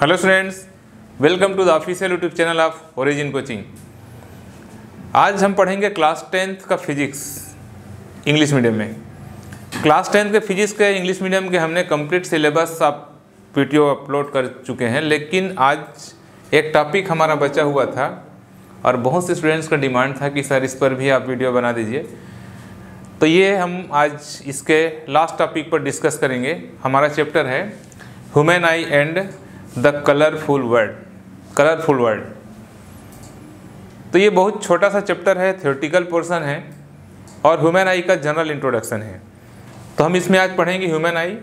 Hello students welcome to the official YouTube channel of Origin coaching आज हम पढ़ेंगे class tenth का physics English medium में। Class tenth के फिजिक्स के इंग्लिश मीडियम के हमने कंप्लीट सिलेबस आप वीडियो अपलोड कर चुके हैं, लेकिन आज एक टॉपिक हमारा बचा हुआ था और बहुत से स्टूडेंट्स का डिमांड था कि सर इस पर भी आप वीडियो बना दीजिए। तो ये हम आज इसके लास्ट टॉपिक पर डिस्कस करेंगे। हमारा चैप्टर है human eye and the colourful world colourful world. तो ये बहुत छोटा सा चैप्टर है थियोरटिकल पोर्सन है, और ह्यूमन आई का जनरल इंट्रोडक्शन है। तो हम इसमें आज पढ़ेंगे ह्यूमन आई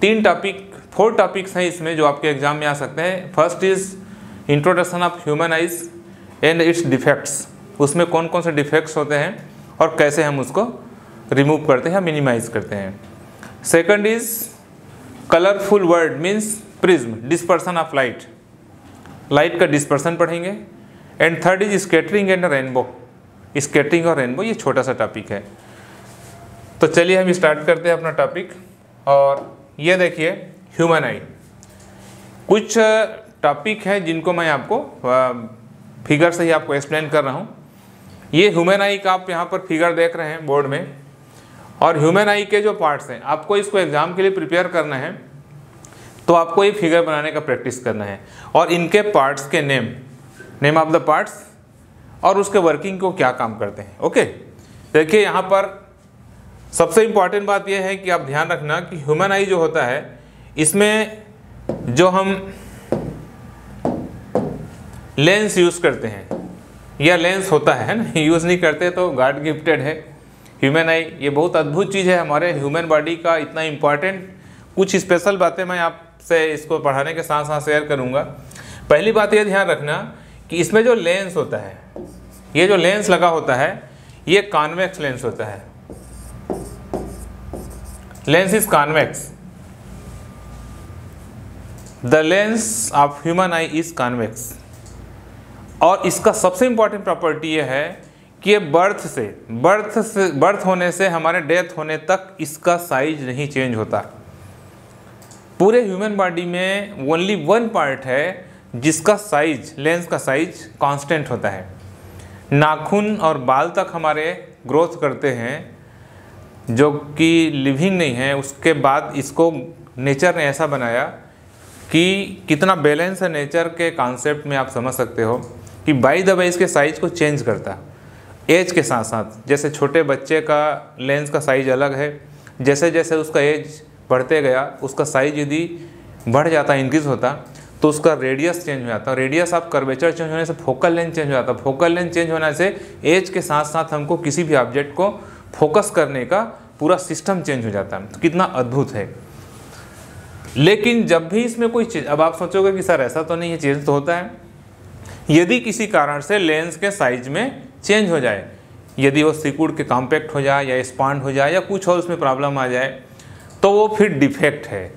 तीन टॉपिक फोर टॉपिक्स हैं इसमें जो आपके एग्ज़ाम में आ सकते हैं। First is introduction of human eyes and its defects उसमें कौन कौन से डिफेक्ट्स होते हैं और कैसे हम उसको रिमूव करते हैं मिनिमाइज करते हैं। Second is colourful world means prism dispersion of light light का डिस्पर्सन पढ़ेंगे। And third is scattering and rainbow scattering और रेनबो ये छोटा सा टॉपिक है। तो चलिए हम स्टार्ट करते हैं अपना टॉपिक और ये देखिए ह्यूमन आई कुछ टॉपिक है जिनको मैं आपको फिगर से ही आपको एक्सप्लेन कर रहा हूँ। ये ह्यूमन आई का आप यहाँ पर फिगर देख रहे हैं बोर्ड में। और ह्यूमन आई के जो पार्ट्स हैं, आपको इसको एग्ज़ाम के लिए प्रिपेयर करना है। तो आपको ये फिगर बनाने का प्रैक्टिस करना है। और इनके पार्ट्स के name name of the parts और उसके वर्किंग को क्या काम करते हैं ओके देखिए, यहाँ पर सबसे इंपॉर्टेंट बात यह है कि आप ध्यान रखना कि ह्यूमन आई जो होता है, इसमें जो हम लेंस यूज़ करते हैं, या लेंस होता है ना? यूज़ नहीं करते तो गार्ड गिफ्टेड है। ह्यूमन आई ये बहुत अद्भुत चीज़ है हमारे ह्यूमन बॉडी का इतना इंपॉर्टेंट कुछ स्पेशल बातें मैं आपसे इसको पढ़ाने के साथ साथ शेयर करूँगा। पहली बात ये ध्यान रखना कि इसमें जो लेंस होता है, ये जो लेंस लगा होता है, ये कॉन्वेक्स लेंस होता है। Lens is convex the lens of human eye is convex और इसका सबसे इंपॉर्टेंट प्रॉपर्टी ये है कि ये बर्थ से बर्थ से बर्थ होने से, हमारे डेथ होने तक इसका साइज़ नहीं चेंज होता। पूरे ह्यूमन बॉडी में ओनली वन पार्ट है, जिसका साइज़ लेंस का साइज़ कांस्टेंट होता है। नाखून और बाल तक हमारे ग्रोथ करते हैं, जो कि लिविंग नहीं है। उसके बाद इसको नेचर ने ऐसा बनाया कि कितना बैलेंस है नेचर के कॉन्सेप्ट में आप समझ सकते हो कि बाई द बाई इसके साइज़ को चेंज करता। एज के साथ साथ जैसे छोटे बच्चे का लेंस का साइज़ अलग है जैसे जैसे उसका एज बढ़ते गया, उसका साइज़ यदि बढ़ जाता इंक्रीज होता तो उसका रेडियस चेंज हो जाता। है रेडियस आप कर्वेचर चेंज होने से फोकल लेंथ चेंज हो जाता। है फोकल लेंथ चेंज होने से एज के साथ साथ हमको किसी भी ऑब्जेक्ट को फोकस करने का पूरा सिस्टम चेंज हो जाता। है तो कितना अद्भुत है। लेकिन जब भी इसमें कोई चीज़, अब आप सोचोगे कि सर ऐसा तो नहीं है चेंज तो होता है। यदि किसी कारण से लेंस के साइज़ में चेंज हो जाए, यदि वो सिकुड़ के कॉम्पैक्ट हो जाए या एक्सपांड हो जाए या कुछ और उसमें प्रॉब्लम आ जाए तो वो फिर डिफेक्ट है।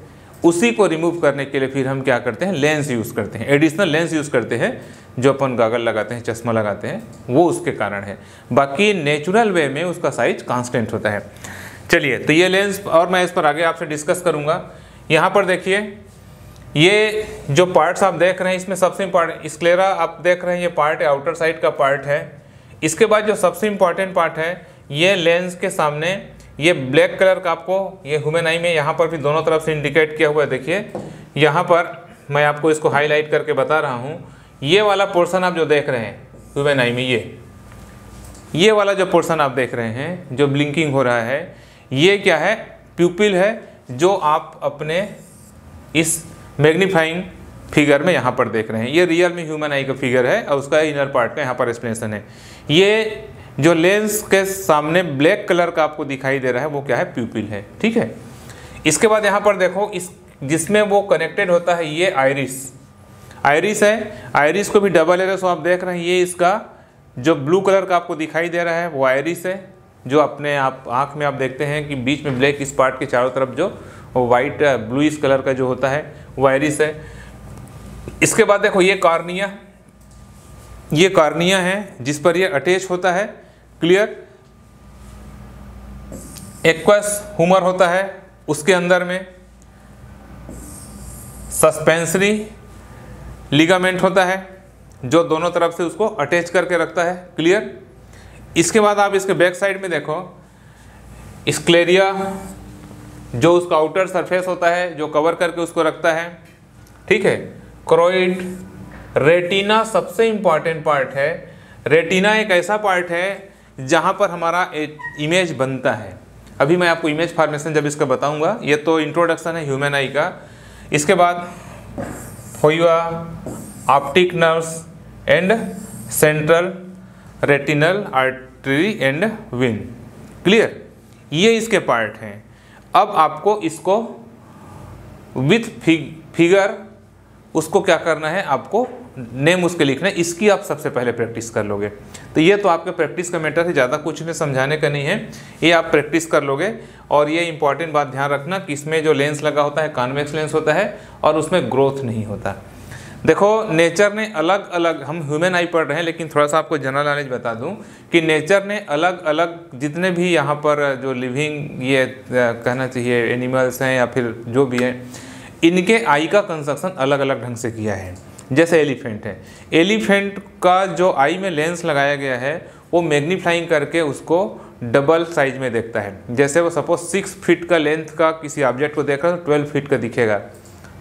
उसी को रिमूव करने के लिए फिर हम क्या करते हैं? लेंस यूज़ करते हैं। एडिशनल लेंस यूज़ करते हैं, जो अपन गागल लगाते हैं, चश्मा लगाते हैं, वो उसके कारण है। बाकी नेचुरल वे में उसका साइज़ कांस्टेंट होता है। चलिए तो ये लेंस और मैं इस पर आगे आपसे डिस्कस करूँगा। यहाँ पर देखिए, ये जो पार्ट्स आप देख रहे हैं, इसमें सबसे इंपॉर्टेंट स्क्लेरा आप देख रहे हैं, ये पार्ट है आउटर साइड का पार्ट है। इसके बाद जो सबसे इंपॉर्टेंट पार्ट है, ये लेंस के सामने ये ब्लैक कलर का आपको ये ह्यूमन आई में यहाँ पर भी दोनों तरफ़ से इंडिकेट किया हुआ है, देखिए। यहाँ पर मैं आपको इसको हाईलाइट करके बता रहा हूँ। ये वाला पोर्शन आप जो देख रहे हैं ह्यूमन आई में ये। ये वाला जो पोर्शन आप देख रहे हैं, जो ब्लिंकिंग हो रहा है, ये क्या है? प्यूपिल है, जो आप अपने इस मैग्नीफाइंग फिगर में यहाँ पर देख रहे हैं। ये रियल में ह्यूमन आई का फिगर है और उसका इनर पार्ट का यहाँ पर एक्सप्लेनेशन है। ये जो लेंस के सामने ब्लैक कलर का आपको दिखाई दे रहा है, वो क्या है? प्यूपिल है। ठीक है? इसके बाद यहाँ पर देखो, इस, जिसमें वो कनेक्टेड होता है, ये आयरिस। आयरिस है। आयरिस को भी डबल एरस आप देख रहे हैं। ये इसका जो ब्लू कलर का आपको दिखाई दे रहा है, वो आयरिस है, जो अपने आप, आँख में आप देखते हैं कि बीच में ब्लैक इस पार्ट के चारों तरफ़ जो वाइट ब्लूइस कलर का जो होता है, वो आयरिस है। इसके बाद देखो, ये कार्निया। ये कार्निया है, जिस पर ये अटैच होता है। क्लियर एक्वस हुमर होता है उसके अंदर में। सस्पेंसरी लिगामेंट होता है, जो दोनों तरफ़ से उसको अटैच करके रखता है। क्लियर इसके बाद आप इसके बैक साइड में देखो। स्क्लेरिया जो उसका आउटर सरफेस होता है, जो कवर करके उसको रखता है। ठीक है? क्रोइड रेटिना सबसे इंपॉर्टेंट पार्ट है। रेटिना एक ऐसा पार्ट है जहाँ पर हमारा इमेज बनता है। अभी मैं आपको इमेज फार्मेशन जब इसका बताऊँगा, ये तो इंट्रोडक्शन है ह्यूमन आई का। इसके बाद fovea optic nerves and central retinal artery and vein clear ये इसके पार्ट हैं। अब आपको इसको विथ फिगर उसको क्या करना है? आपको नेम उसके लिखना है, इसकी आप सबसे पहले प्रैक्टिस कर लोगे। तो ये तो आपके प्रैक्टिस का मैटर है, ज़्यादा कुछ में समझाने का नहीं है। ये आप प्रैक्टिस कर लोगे और ये इंपॉर्टेंट बात ध्यान रखना कि इसमें जो लेंस लगा होता है कॉन्वेक्स लेंस होता है और उसमें ग्रोथ नहीं होता। देखो नेचर ने अलग अलग हम ह्यूमन आई पढ़ रहे हैं, लेकिन थोड़ा सा आपको जनरल नॉलेज बता दूँ कि नेचर ने अलग अलग जितने भी यहाँ पर जो लिविंग ये कहना चाहिए एनिमल्स हैं या फिर जो भी हैं, इनके आई का कंस्ट्रक्शन अलग अलग ढंग से किया है। जैसे एलिफेंट है। एलिफेंट का जो आई में लेंस लगाया गया है, वो मैग्नीफ्लाइंग करके उसको डबल साइज़ में देखता है। जैसे वो सपोज़ सिक्स फीट का लेंथ का किसी ऑब्जेक्ट को देख तो ट्वेल्व फीट का दिखेगा।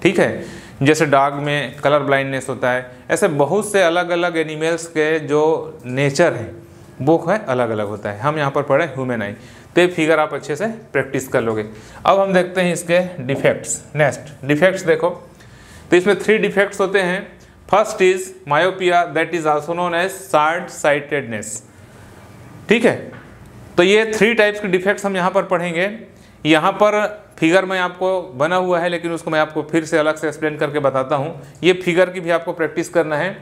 ठीक है? जैसे डॉग में कलर ब्लाइंडनेस होता है, ऐसे बहुत से अलग अलग एनिमल्स के जो नेचर है, वो है अलग अलग होता है। हम यहाँ पर पढ़े ह्यूमन आई। तो ये फिगर आप अच्छे से प्रैक्टिस कर लोगे। अब हम देखते हैं इसके डिफेक्ट्स। नेक्स्ट, डिफेक्ट्स देखो। तो इसमें थ्री डिफेक्ट्स होते हैं। First is myopia that is also known as short sightedness ठीक है? तो ये थ्री टाइप्स के डिफेक्ट्स हम यहाँ पर पढ़ेंगे। यहाँ पर फिगर में आपको बना हुआ है, लेकिन उसको मैं आपको फिर से अलग से एक्सप्लेन करके बताता हूँ। ये फिगर की भी आपको प्रैक्टिस करना है।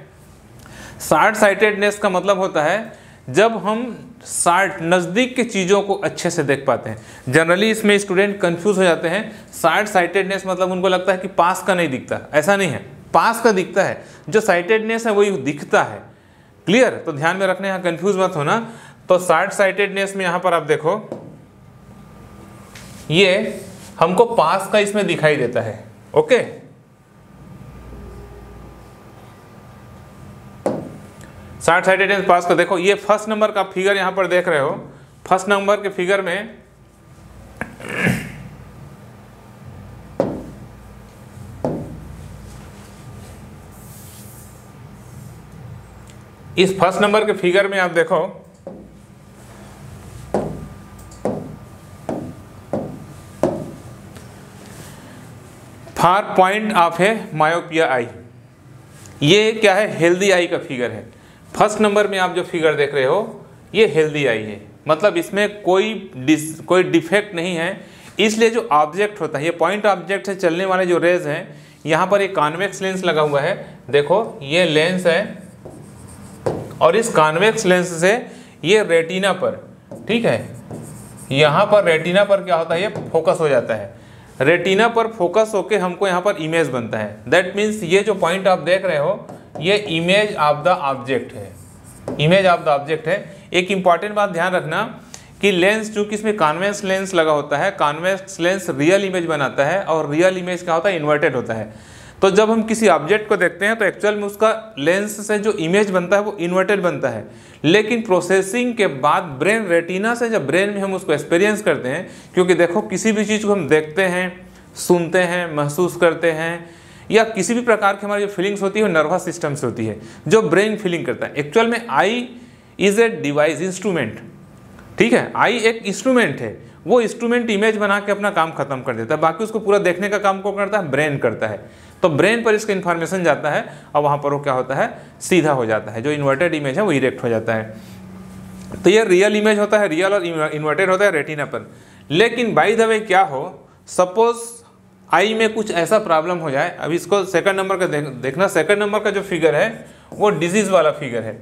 शार्ट साइटेडनेस का मतलब होता है, जब हम शार्ट नज़दीक के चीज़ों को अच्छे से देख पाते हैं। जनरली इसमें स्टूडेंट कंफ्यूज हो जाते हैं। शार्ट साइटेडनेस मतलब उनको लगता है कि पास का नहीं दिखता। ऐसा नहीं है। पास का दिखता है, जो साइटेडनेस है वही दिखता है। क्लियर तो ध्यान में रखने, यहाँ कंफ्यूज मत होना। तो शार्ट साइटेडनेस में यहाँ पर आप देखो, ये हमको पास का इसमें दिखाई देता है ओके शार्ट साइटेडनेस पास का देखो, ये फ़र्स्ट नंबर का फिगर यहाँ पर देख रहे हो। फ़र्स्ट नंबर के फिगर में इस फ़र्स्ट नंबर के फिगर में आप देखो। फार पॉइंट ऑफ़ है मायोपिया आई। ये क्या है? हेल्दी आई का फिगर है। फ़र्स्ट नंबर में आप जो फिगर देख रहे हो, ये हेल्दी आई है। मतलब इसमें कोई डिस, कोई डिफेक्ट नहीं है। इसलिए जो ऑब्जेक्ट होता है, ये पॉइंट ऑब्जेक्ट से चलने वाले जो रेज हैं, यहाँ पर एक कॉन्वेक्स लेंस लगा हुआ है। देखो, ये लेंस है और इस कॉन्वेक्स लेंस से ये रेटिना पर, ठीक है? यहाँ पर रेटिना पर क्या होता है? ये फोकस हो जाता है। रेटिना पर फोकस होके हमको यहाँ पर इमेज बनता है। दैट मीन्स ये जो पॉइंट आप देख रहे हो, ये इमेज ऑफ़ द ऑब्जेक्ट है। इमेज ऑफ़ द ऑब्जेक्ट है। एक इंपॉर्टेंट बात ध्यान रखना कि लेंस चूँकि इसमें कॉन्वेंस लेंस लगा होता है कॉन्वेंस लेंस रियल इमेज बनाता है और रियल इमेज क्या होता है? इन्वर्टेड होता है। तो जब हम किसी ऑब्जेक्ट को देखते हैं तो एक्चुअल में उसका लेंस से जो इमेज बनता है, वो इन्वर्टेड बनता है। लेकिन प्रोसेसिंग के बाद ब्रेन रेटिना से जब ब्रेन में हम उसको एक्सपीरियंस करते हैं, क्योंकि देखो किसी भी चीज़ को हम देखते हैं, सुनते हैं, महसूस करते हैं, या किसी भी प्रकार की हमारी जो फीलिंग्स होती है, वो नर्वस सिस्टम से होती है, जो ब्रेन फीलिंग करता है। एक्चुअल में eye is a device instrument ठीक है? आई एक इंस्ट्रूमेंट है। वो इंस्ट्रूमेंट इमेज बना के अपना काम खत्म कर देता है। बाकी उसको पूरा देखने का काम कौन करता है? ब्रेन करता है। तो ब्रेन पर इसका इन्फॉर्मेशन जाता है और वहाँ पर वो क्या होता है? सीधा हो जाता है जो इन्वर्टेड इमेज है वो इरेक्ट हो जाता है। तो ये रियल इमेज होता है रियल और इन्वर्टेड होता है रेटिना पर। लेकिन बाई द वे क्या हो? सपोज़ आई में कुछ ऐसा प्रॉब्लम हो जाए अब इसको सेकंड नंबर का देख, देखना सेकंड नंबर का जो फिगर है वो डिज़ीज़ वाला फिगर है।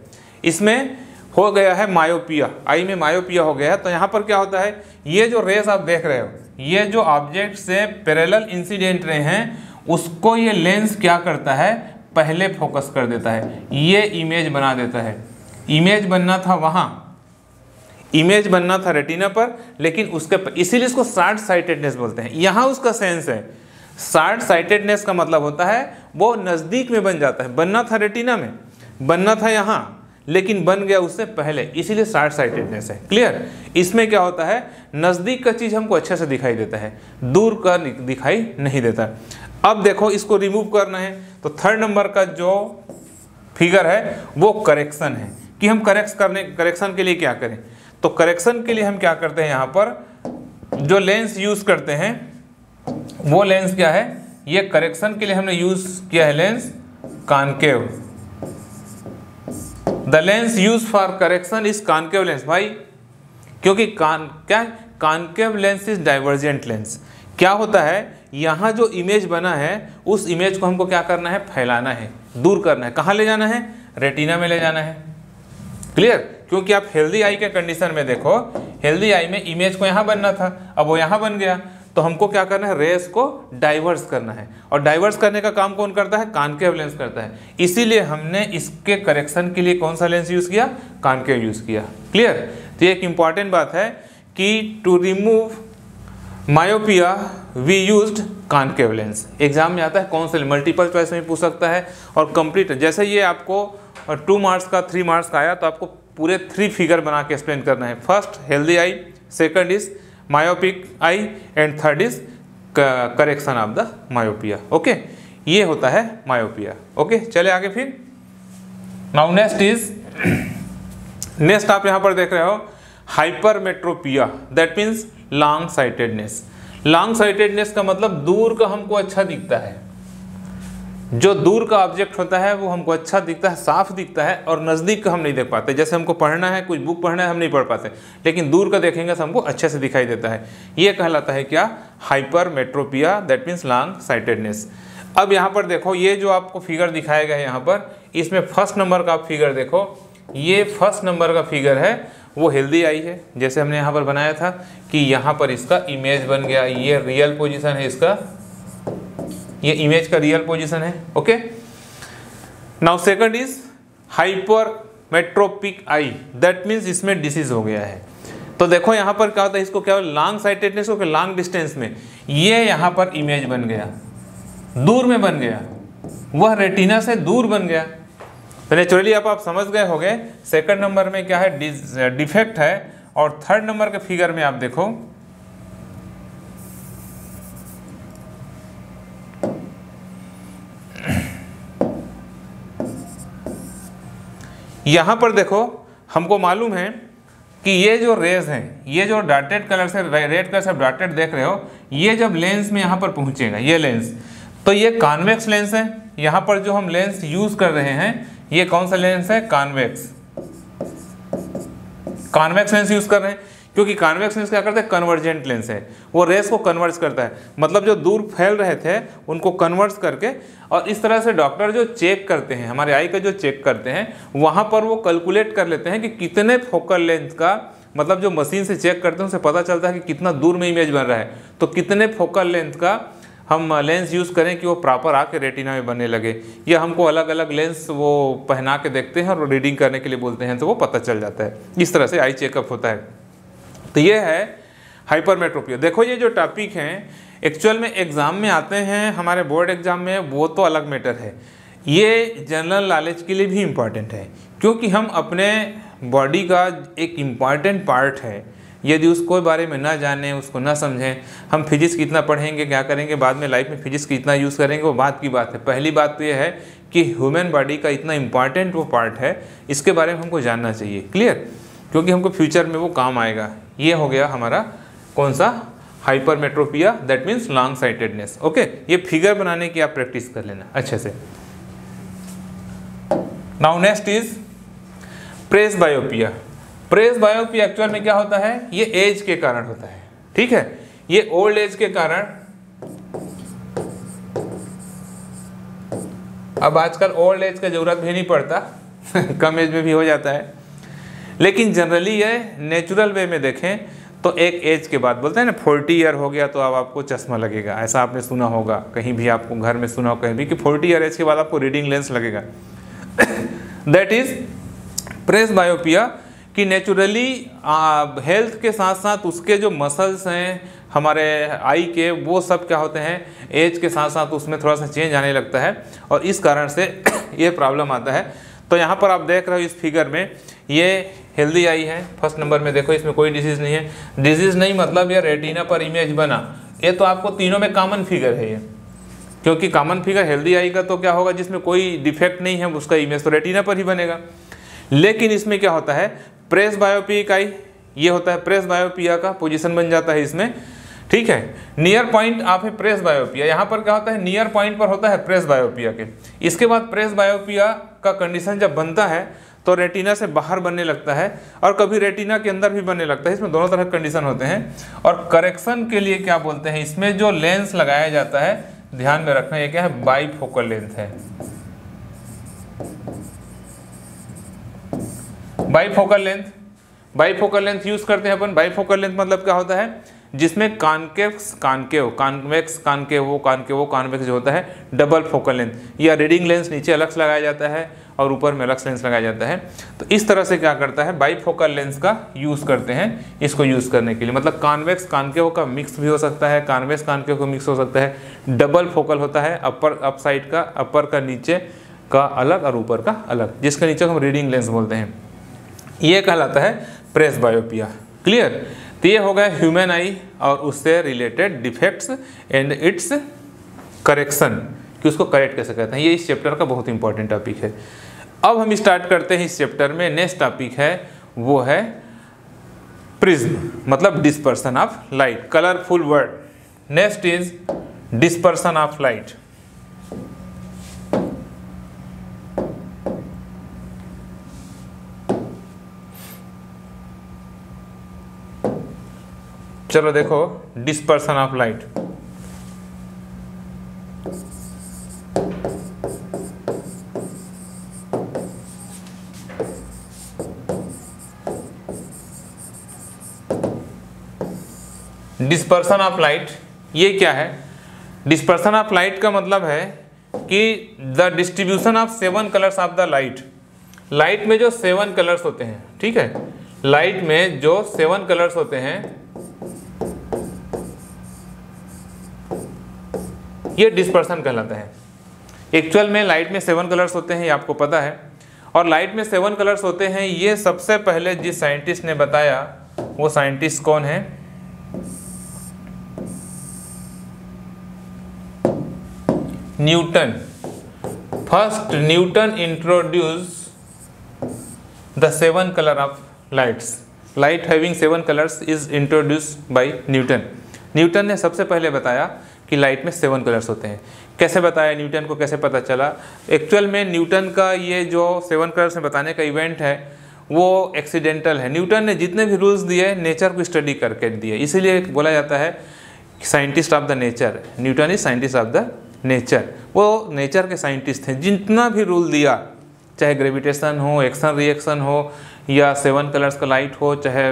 इसमें हो गया है मायोपिया आई में मायोपिया हो गया है तो यहाँ पर क्या होता है? ये जो रेस आप देख रहे हो ये जो ऑब्जेक्ट से पैरेलल इंसिडेंट रहे हैं उसको ये लेंस क्या करता है? पहले फोकस कर देता है। ये इमेज बना देता है। इमेज बनना था वहाँ। इमेज बनना था रेटिना पर, लेकिन उसके इसीलिए इसको शार्ट साइटेडनेस बोलते हैं। यहाँ उसका सेंस है। शार्ट साइटेडनेस का मतलब होता है, वो नज़दीक में बन जाता है। बनना था रेटिना में, बनना था यहाँ, लेकिन बन गया उससे पहले। इसीलिए शार्ट साइटेडनेस है। क्लियर इसमें क्या होता है? नज़दीक का चीज़ हमको अच्छे से दिखाई देता है। दूर का दिखाई नहीं देता। अब देखो इसको रिमूव करना है तो थर्ड नंबर का जो फिगर है, वो करेक्शन है। कि हम करेक्ट करने करेक्शन के लिए क्या करें? तो करेक्शन के लिए हम क्या करते हैं यहाँ पर? जो लेंस यूज़ करते हैं, वो लेंस क्या है? ये करेक्शन के लिए हमने यूज़ किया है lens concave the lens use for correction is concave lens भाई, क्योंकि कान क्या concave lens is divergent lens क्या होता है? यहाँ जो इमेज बना है, उस इमेज को हमको क्या करना है? फैलाना है, दूर करना है। कहाँ ले जाना है? रेटिना में ले जाना है। क्लियर क्योंकि आप हेल्दी आई के कंडीशन में देखो हेल्दी आई में इमेज को यहाँ बनना था, अब वो यहाँ बन गया। तो हमको क्या करना है? रेस को डाइवर्स करना है। और डाइवर्स करने का काम कौन करता है? कानकेव लेंस करता है। इसीलिए हमने इसके करेक्शन के लिए कौन सा लेंस यूज़ किया? कानकेव यूज़ किया। क्लियर तो एक इंपॉर्टेंट बात है कि to remove myopia we use concave lens exam में आता है कौन सा मल्टीपल चॉइस में पूछ सकता है और कंप्लीट जैसे ये आपको टू मार्क्स का थ्री मार्क्स का आया तो आपको पूरे थ्री फिगर बना के एक्सप्लेन करना है। First healthy eye second is myopic eye and third is correction of the myopia okay ये होता है मायोपिया ओके चले आगे फिर। नाउ नेक्स्ट इज़ नेक्स्ट आप यहाँ पर देख रहे हो hypermetropia that means long sightedness long sightedness का मतलब दूर का हमको अच्छा दिखता है। जो दूर का ऑब्जेक्ट होता है, वो हमको अच्छा दिखता है, साफ़ दिखता है और नज़दीक का हम नहीं देख पाते। जैसे हमको पढ़ना है, कुछ बुक पढ़ना है, हम नहीं पढ़ पाते। लेकिन दूर का देखेंगे तो हमको अच्छे से दिखाई देता है। ये कहलाता है क्या? Hypermetropia that means long sightedness अब यहाँ पर देखो, ये जो आपको फिगर दिखाया गया है यहाँ पर, इसमें फ़र्स्ट नंबर का आप फिगर देखो। ये फ़र्स्ट नंबर का फिगर है। वो हेल्दी आई है। जैसे हमने यहाँ पर बनाया था कि यहाँ पर इसका इमेज बन गया, ये रियल पोजिशन है इसका, ये इमेज का रियल पोजीशन है okay now second is hypermetropic eye that means इसमें डिसीज हो गया है। तो देखो यहाँ पर क्या होता है इसको क्या लॉन्ग साइटेडनेस हो लॉन्ग डिस्टेंस में। ये यहाँ पर इमेज बन गया। दूर में बन गया। वह रेटिना से दूर बन गया। तो नेचुरली आप आप समझ गए हो गए सेकंड नंबर में क्या है? डिफेक्ट है, और थर्ड नंबर के फिगर में आप देखो। यहाँ पर देखो, हमको मालूम है कि ये जो रेज हैं, ये जो डाटेड कलर से रेड कलर से डाटेड देख रहे हो, ये जब लेंस में यहाँ पर पहुँचेगा, ये लेंस तो ये कॉन्वेक्स लेंस है, यहाँ पर जो हम लेंस यूज़ कर रहे हैं ये कौन सा लेंस है? कॉन्वेक्स। कॉन्वेक्स लेंस यूज़ कर रहे हैं, क्योंकि कॉन्वेक्स लेंस क्या करता है? कन्वर्जेंट लेंस है। वो रेस को कन्वर्स करता है। मतलब जो दूर फैल रहे थे, उनको कन्वर्स करके, और इस तरह से डॉक्टर जो चेक करते हैं, हमारे आई का जो चेक करते हैं, वहाँ पर वो कैलकुलेट कर लेते हैं कि कितने फोकल लेंथ का मतलब जो मशीन से चेक करते हैं उसे पता चलता है कि कितना दूर में इमेज बन रहा है। तो कितने फोकल लेंथ का हम लेंस यूज़ करें कि वो प्रॉपर आके रेटिना में बनने लगे, या हमको अलग अलग लेंस वो पहना के देखते हैं और रीडिंग करने के लिए बोलते हैं तो वो पता चल जाता है। इस तरह से आई चेकअप होता है। तो ये है हाइपरमेट्रोपिया देखो, ये जो टॉपिक हैं एक्चुअल में एग्ज़ाम में आते हैं, हमारे बोर्ड एग्ज़ाम में, वो तो अलग मैटर है। ये जनरल नॉलेज के लिए भी इंपॉर्टेंट है, क्योंकि हम अपने बॉडी का एक इंपॉर्टेंट पार्ट है। यदि उसको बारे में ना जाने, उसको ना समझें, हम फिजिक्स कितना पढ़ेंगे, क्या करेंगे? बाद में लाइफ में फिजिक्स कितना यूज़ करेंगे, वो बात की बात है। पहली बात तो यह है कि ह्यूमन बॉडी का इतना इंपॉर्टेंट वो पार्ट है, इसके बारे में हमको जानना चाहिए। क्लियर क्योंकि हमको फ्यूचर में वो काम आएगा। ये हो गया हमारा कौन सा? Hypermetropia that means long sightedness okay ये फिगर बनाने की आप प्रैक्टिस कर लेना, अच्छे से। Now next is presbyopia presbyopia actual में क्या होता है? ये एज के कारण होता है। ठीक है? ये ओल्ड एज के कारण। अब आजकल ओल्ड एज का ज़रूरत भी नहीं पड़ता। कम एज में भी हो जाता है। लेकिन जनरली ये नेचुरल वे में देखें तो एक एज के बाद बोलते हैं ना फोर्टी ईयर हो गया तो अब आपको चश्मा लगेगा। ऐसा आपने सुना होगा। कहीं भी आपको घर में सुना हो कहीं भी कि फोर्टी ईयर एज के बाद आपको रीडिंग लेंस लगेगा। दैट इज़ प्रेस बायोपिया कि नेचुरली हेल्थ के साथ साथ उसके जो मसल्स हैं, हमारे आई के, वो सब क्या होते हैं एज के साथ साथ उसमें थोड़ा सा चेंज आने लगता है और इस कारण से ये प्रॉब्लम आता है। तो यहाँ पर आप देख रहे हो इस फिगर में, ये हेल्दी आई है फ़र्स्ट नंबर में देखो, इसमें कोई डिज़ीज़ नहीं है। डिज़ीज़ नहीं मतलब ये रेटिना पर इमेज बना, ये तो आपको तीनों में कॉमन फिगर है ये। क्योंकि कॉमन फिगर हेल्दी आई का तो क्या होगा, जिसमें कोई डिफेक्ट नहीं है, उसका इमेज तो रेटिना पर ही बनेगा। लेकिन इसमें क्या होता है प्रेस बायोपी का ये होता है प्रेस बायोपिया का पोजीशन बन जाता है इसमें। ठीक है? नियर पॉइंट आप है प्रेस बायोपिया। यहाँ पर क्या होता है? नियर पॉइंट पर होता है प्रेस बायोपिया के। इसके बाद प्रेस बायोपिया का कंडीशन जब बनता है तो रेटिना से बाहर बनने लगता है और कभी रेटिना के अंदर भी बनने लगता है। इसमें दोनों तरह के कंडीशन होते हैं। और करेक्शन के लिए क्या बोलते हैं? इसमें जो लेंस लगाया जाता है, ध्यान में रखना, ये क्या है? बाई फोकल लेंथ है। Bifocal length bifocal length use करते हैं अपन। बाईफोकल लेंथ मतलब क्या होता है? जिसमें कानकेव्स कानकेव कानवेक्स कानकेवो कानकेवो कानवेक्स जो होता है डबल फोकल लेंथ या रीडिंग लेंस नीचे अलग से लगाया जाता है और ऊपर में अलग लेंस लगाया जाता है। तो इस तरह से क्या करता है? बाईफोकल लेंस का यूज़ करते हैं इसको यूज़ करने के लिए। मतलब कानवेक्स कानकेव का मिक्स भी हो सकता है। कानवेक्स कानकेव का मिक्स हो सकता है। डबल फोकल होता है। अपर अप साइड का अपर का नीचे का अलग और ऊपर का अलग। जिसके नीचे हम रीडिंग लेंस बोलते हैं। ये कहलाता है प्रेस बायोपिया क्लियर तो ये हो गया ह्यूमन आई और उससे related defects and its correction कि उसको करेक्ट कैसे कहते हैं? ये इस चैप्टर का बहुत इंपॉर्टेंट टॉपिक है। अब हम स्टार्ट करते हैं इस चैप्टर में। नेक्स्ट टॉपिक है, वो है प्रिज्म मतलब dispersion of light colourful world next is dispersion of light चलो देखो dispersion of light dispersion of light ये क्या है? डिस्पर्सन ऑफ़ लाइट का मतलब है कि the distribution of seven colours of the light light में जो सेवन कलर्स होते हैं, ठीक है? लाइट में जो सेवन कलर्स होते हैं ये डिस्पर्सन कहलाता है। एक्चुअल में लाइट में सेवन कलर्स होते हैं, ये आपको पता है। और लाइट में सेवन कलर्स होते हैं, ये सबसे पहले जिस साइंटिस्ट ने बताया, वो साइंटिस्ट कौन है? Newton first Newton introduce the seven colour of lights light having seven colours is introduce by Newton Newton ने सबसे पहले बताया कि लाइट में सेवन कलर्स होते हैं। कैसे बताया न्यूटन को, कैसे पता चला? एक्चुअल में न्यूटन का ये जो सेवन कलर्स में बताने का इवेंट है, वो एक्सीडेंटल है। न्यूटन ने जितने भी रूल्स दिए नेचर को स्टडी करके दिए। इसीलिए बोला जाता है scientist of the nature Newton is scientist of the nature वो नेचर के साइंटिस्ट हैं। जितना भी रूल दिया, चाहे ग्रेविटेशन हो एक्शन रिएक्शन हो, या सेवन कलर्स का लाइट हो, चाहे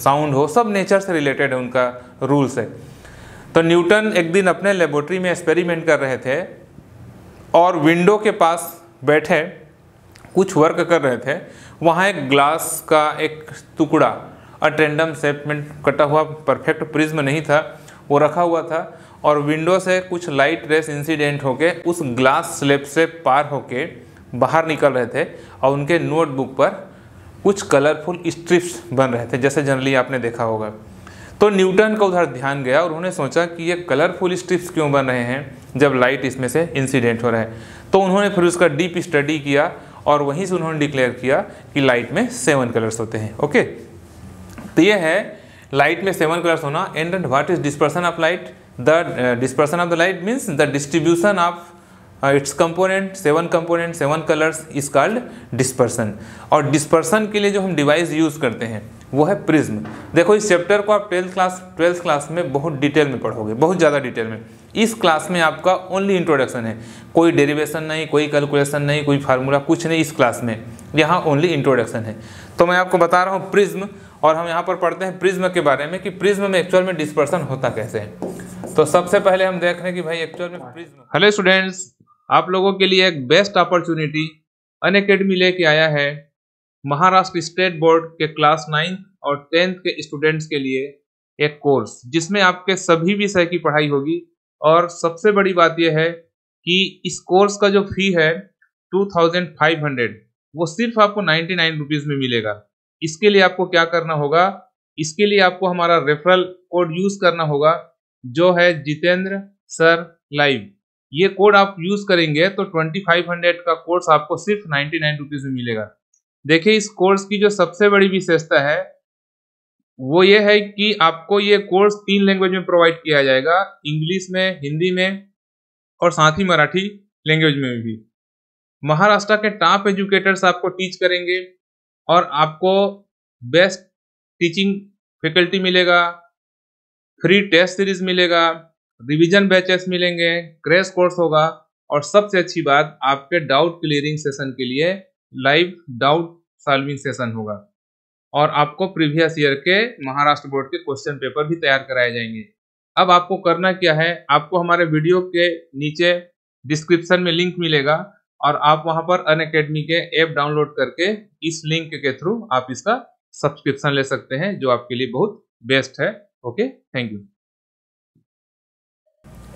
साउंड हो, सब नेचर से रिलेटेड है उनका रूल्स है। तो न्यूटन एक दिन अपने लेबोरेटरी में एक्सपेरिमेंट कर रहे थे और विंडो के पास बैठे, कुछ वर्क कर रहे थे। वहाँ एक ग्लास का एक टुकड़ा अटेंडम शेप में कटा हुआ परफेक्ट प्रिज्म नहीं था, वो रखा हुआ था और विंडो से कुछ लाइट रेस इंसिडेंट होके उस ग्लास स्लेब से पार होके बाहर निकल रहे थे और उनके नोटबुक पर कुछ कलरफुल स्ट्रिप्स बन रहे थे, जैसे जनरली आपने देखा होगा। तो न्यूटन का उधर ध्यान गया और उन्होंने सोचा कि ये कलरफुल स्ट्रिप्स क्यों बन रहे हैं जब लाइट इसमें से इंसिडेंट हो रहा है। तो उन्होंने फिर उसका डीप स्टडी किया और वहीं से उन्होंने डिक्लेयर किया कि लाइट में सेवन कलर्स होते हैं ओके तो ये है लाइट में सेवन कलर्स होना। And and what is dispersion of light the dispersion of the light means the distribution of its component seven component seven colours is called dispersion और dispersion के लिए जो हम डिवाइस यूज़ करते हैं वो है प्रिज्म। देखो, इस चैप्टर को आप ट्वेल्थ क्लास ट्वेल्थ क्लास में बहुत डिटेल में पढ़ोगे, बहुत ज़्यादा डिटेल में। इस क्लास में आपका ओनली इंट्रोडक्शन है। कोई डेरिवेशन नहीं, कोई कैलकुलेशन नहीं, कोई फार्मूला कुछ नहीं इस क्लास में। यहाँ ओनली इंट्रोडक्शन है। तो मैं आपको बता रहा हूँ प्रिज्म, और हम यहाँ पर पढ़ते हैं प्रिज्म के बारे में कि प्रिज्म में एक्चुअल में डिस्पर्सन होता कैसे है। तो सबसे पहले हम देख रहे हैं कि भाई एक्चुअल में प्रिज्म हेलो स्टूडेंट्स आप लोगों के लिए एक बेस्ट अपॉर्चुनिटी अन लेके आया है। महाराष्ट्र स्टेट बोर्ड के क्लास नाइन्थ और टेंथ के स्टूडेंट्स के लिए एक कोर्स, जिसमें आपके सभी विषय की पढ़ाई होगी। और सबसे बड़ी बात यह है कि इस कोर्स का जो फ़ी है टू थाउज़ेंड फाइव हंड्रेड वो सिर्फ़ आपको नाइन्टी नाइन रुपीज़ में मिलेगा। इसके लिए आपको क्या करना होगा? इसके लिए आपको हमारा रेफरल कोड यूज़ करना होगा, जो है जितेंद्र सर लाइव। ये कोड आप यूज़ करेंगे तो ट्वेंटी फाइव हंड्रेड का कोर्स आपको सिर्फ़ नाइन्टी नाइन रुपीज़ में मिलेगा। देखिए, इस कोर्स की जो सबसे बड़ी विशेषता है, वो ये है कि आपको ये कोर्स तीन लैंग्वेज में प्रोवाइड किया जाएगा, इंग्लिश में, हिंदी में और साथ ही मराठी लैंग्वेज में भी। महाराष्ट्र के टॉप एजुकेटर्स आपको टीच करेंगे और आपको बेस्ट टीचिंग फैकल्टी मिलेगा फ्री टेस्ट सीरीज़ मिलेगा रिवीजन बैचेस मिलेंगे क्रैश कोर्स होगा और सबसे अच्छी बात, आपके डाउट क्लियरिंग सेशन के लिए लाइव डाउट सॉल्विंग सेशन होगा। और आपको प्रीवियस ईयर के महाराष्ट्र बोर्ड के क्वेश्चन पेपर भी तैयार कराए जाएँगे। अब आपको करना क्या है, आपको हमारे वीडियो के नीचे डिस्क्रिप्शन में लिंक मिलेगा और आप वहाँ पर अन अकेडमी के ऐप डाउनलोड करके इस लिंक के थ्रू आप इसका सब्सक्रिप्शन ले सकते हैं, जो आपके लिए बहुत बेस्ट है। ओके थैंक यू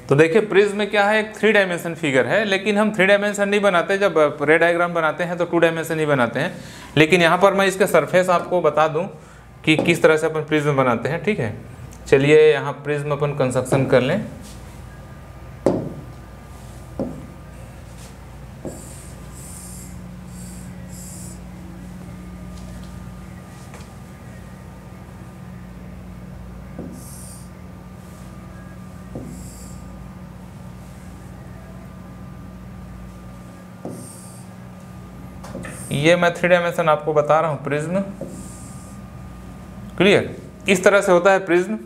तो देखिए, प्रिज्म में क्या है, एक थ्री डायमेंशन फिगर है, लेकिन हम थ्री डायमेंशन नहीं बनाते, जब रे डायग्राम बनाते हैं तो टू डायमेंशन ही बनाते हैं। लेकिन यहाँ पर मैं इसका सरफेस आपको बता दूँ कि किस तरह से अपन प्रिज्म बनाते हैं, ठीक है? चलिए, यहाँ प्रिज्म अपन कंस्ट्रक्शन कर लें। ये मैं थ्री डायमेंशन आपको बता रहा हूँ, प्रिज्म। क्लियर इस तरह से होता है प्रिज्म।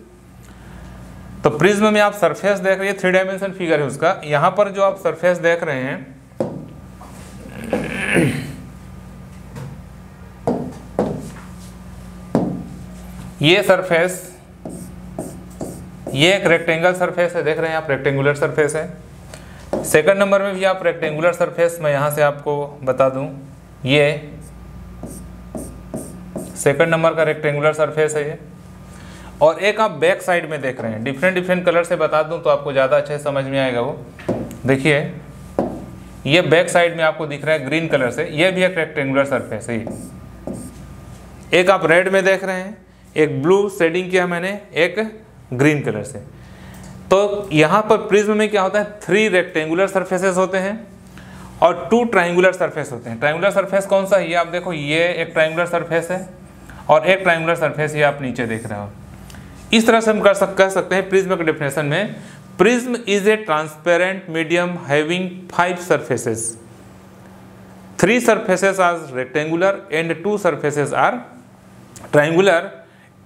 तो प्रिज्म में आप सरफेस देख रहे हैं थ्री डायमेंशन फिगर है उसका। यहाँ पर जो आप सरफेस देख रहे हैं, ये सरफेस ये एक रेक्टेंगल सरफेस है, देख रहे हैं आप रेक्टेंगुलर सरफेस है। सेकंड नंबर में भी आप रेक्टेंगुलर सरफेस मैं यहाँ से आपको बता दूँ। ये सेकंड नंबर का रेक्टेंगुलर सरफेस है ये। और एक आप बैक साइड में देख रहे हैं। डिफरेंट डिफरेंट कलर से बता दूँ तो आपको ज़्यादा अच्छे समझ में आएगा वो। देखिए, ये बैक साइड में आपको दिख रहा है ग्रीन कलर से। ये भी एक रेक्टेंगुलर सरफेस है ये। एक आप रेड में देख रहे हैं। एक ब्लू शेडिंग किया मैंने, एक ग्रीन कलर से। तो यहाँ पर प्रिज्म में क्या होता है? थ्री रेक्टेंगुलर सरफेसेस होते हैं। और टू ट्राइंगुलर सरफेस होते हैं। ट्राइंगुलर सरफेस कौन सा है? ये आप देखो, ये एक ट्राइंगुलर सरफेस है और एक ट्राइंगुलर सरफेस ये आप नीचे देख रहे हो। इस तरह से हम कर सक, कह सकते हैं प्रिज्म के डेफिनेशन में, prism is a transparent medium having five surfaces three surfaces are rectangular and two surfaces are triangular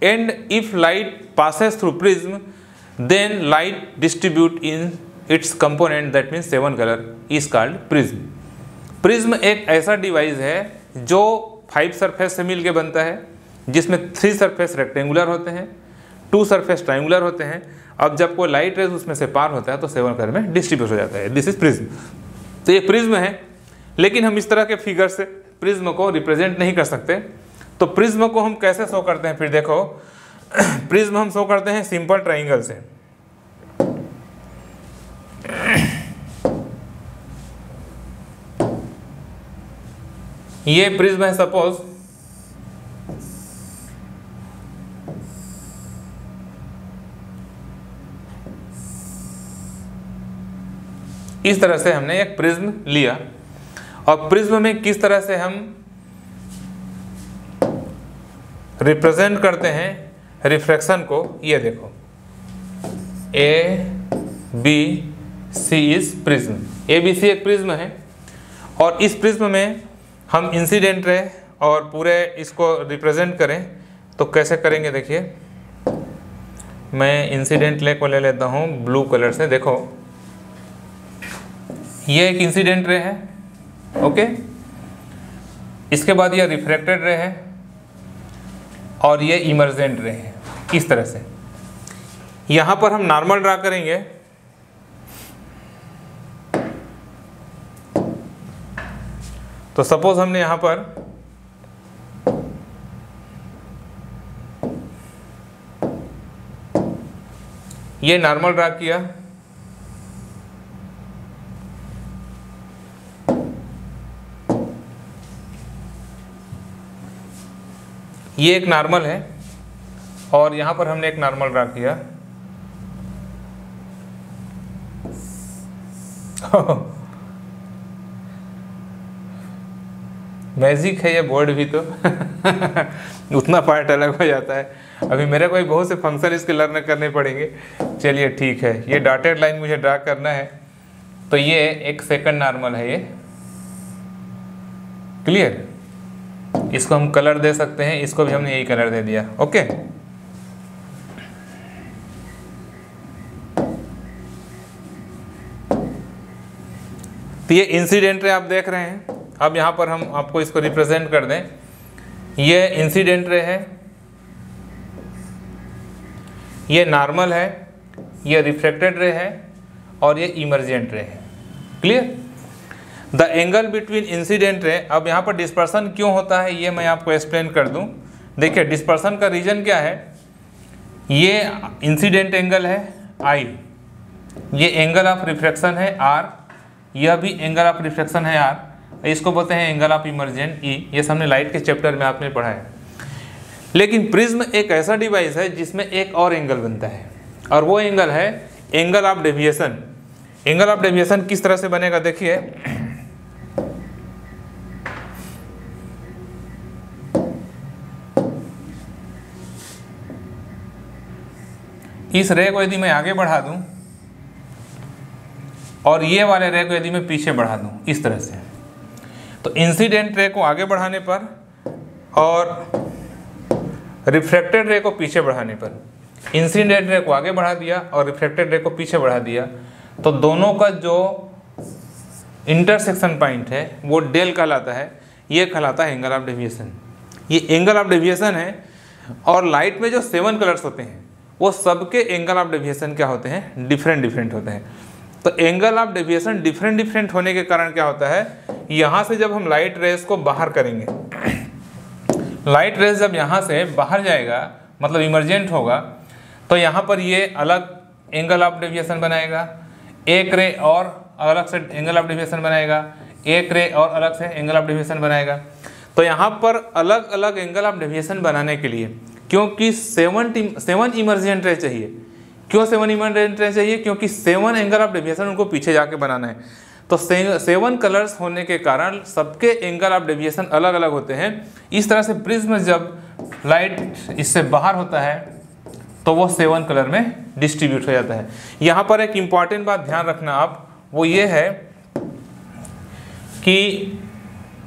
and if light passes through prism then light distribute in its component that means seven colour is called prism. Prism एक ऐसा device है जो five surface से मिलके बनता है, जिसमें three surface rectangular होते हैं, टू सरफेस ट्राइंगुलर होते हैं। अब जब कोई लाइट रेज उसमें से पार होता है तो सेवन कलर में डिस्ट्रीब्यूट हो जाता है। दिस इज़ प्रिज्म तो ये प्रिज्म है, लेकिन हम इस तरह के फिगर से प्रिज्म को रिप्रेजेंट नहीं कर सकते। तो प्रिज्म को हम कैसे शो करते हैं? फिर देखो, प्रिज्म हम शो करते हैं सिंपल ट्राइंगल से। ये प्रिज्म है सपोज़ इस तरह से हमने एक प्रिज्म लिया। और प्रिज्म में किस तरह से हम रिप्रेजेंट करते हैं रिफ्रैक्शन को, ये देखो। A B C is prism. A B C एक प्रिज्म है। और इस प्रिज्म में हम इंसिडेंट रे और पूरे इसको रिप्रेजेंट करें। तो कैसे करेंगे देखिए। मैं इंसिडेंट ले को ले लेता हूँ ब्लू कलर से। देखो। ये एक इंसिडेंट रे है। ओके इसके बाद ये रिफ्रैक्टेड रे है। और ये इमरजेंट रे है। इस तरह से। यहाँ पर हम नॉर्मल ड्रा करेंगे। तो सपोज़ हमने यहाँ पर ये नॉर्मल ड्रा किया। ये एक नॉर्मल है और यहाँ पर हमने एक नॉर्मल ड्रा किया। मैजिक है ये बोर्ड भी तो। उतना पार्ट अलग हो जाता है। अभी मेरे को बहुत से फ़ंक्शन इसके लर्न करने पड़ेंगे। चलिए ठीक है। ये डॉटेड लाइन मुझे ड्रा करना है। तो ये एक सेकंड नॉर्मल है ये। क्लियर इसको हम कलर दे सकते हैं। इसको भी हमने यही कलर दे दिया। ओके तो ये इंसिडेंट आप देख रहे हैं। अब यहाँ पर हम आपको इसको रिप्रेजेंट कर दें। ये इंसिडेंट रे है। ये नॉर्मल है। ये रिफ्लेक्टेड रे है और ये इमरजेंट रे है। Clear the angle between incident ray अब यहाँ पर डिस्पर्सन क्यों होता है, ये मैं आपको एक्सप्लेन कर दूँ। देखिए डिस्पर्सन का रीजन क्या है? ये इंसिडेंट एंगल है आई ये एंगल ऑफ़ रिफ्लेक्शन है आर यह भी एंगल ऑफ़ रिफ्लेक्शन है आर इसको बोलते हैं एंगल ऑफ़ इमरजेंट ई ये सामने लाइट के चैप्टर में आपने पढ़ा है। लेकिन प्रिज्म एक ऐसा डिवाइस है जिसमें एक और एंगल बनता है। और वो एंगल है angle of deviation angle of deviation किस तरह से बनेगा देखिए। इस रे को यदि मैं आगे बढ़ा दूँ और ये वाले रे को यदि मैं पीछे बढ़ा दूँ, इस तरह से। तो इंसिडेंट रे को आगे बढ़ाने पर और रिफ्लेक्टेड रे को पीछे बढ़ाने पर। इंसिडेंट रे को आगे बढ़ा दिया और रिफ्रैक्टेड रे को पीछे बढ़ा दिया। तो दोनों का जो इंटरसेक्शन पॉइंट है, वो डेल कहलाता है, ये कहलाता है एंगल ऑफ़ डेविएशन ये एंगल ऑफ़ डेविएशन है और लाइट में जो सेवन कलर्स होते हैं, वो सबके एंगल ऑफ़ डेविएशन क्या होते हैं? डिफरेंट डिफरेंट होते हैं। तो angle of deviation different different होने के कारण क्या होता है? यहाँ से जब हम लाइट रेस को बाहर करेंगे लाइट रेस जब यहाँ से बाहर जाएगा मतलब इमरजेंट होगा तो यहाँ पर ये अलग एंगल ऑफ़ डेविएशन बनाएगा, एक रे और अलग से एंगल ऑफ़ डेविएशन बनाएगा, एक रे और अलग से एंगल ऑफ़ डेविएशन बनाएगा। तो यहाँ पर अलग अलग एंगल ऑफ़ डेविएशन बनाने के लिए, क्योंकि सेवन सेवन इमरजेंट रे चाहिए। क्यों सेवन इमरजेंट रे चाहिए? क्योंकि सेवन एंगल ऑफ़ डेविएशन उनको पीछे जाके बनाना है। तो सेवन कलर्स होने के कारण सबके एंगल ऑफ़ डेविएशन अलग अलग होते हैं। इस तरह से प्रिज्म जब लाइट इससे बाहर होता है तो वो सेवन कलर में डिस्ट्रीब्यूट हो जाता है। यहाँ पर एक इंपॉर्टेंट बात ध्यान रखना आप, वो ये है कि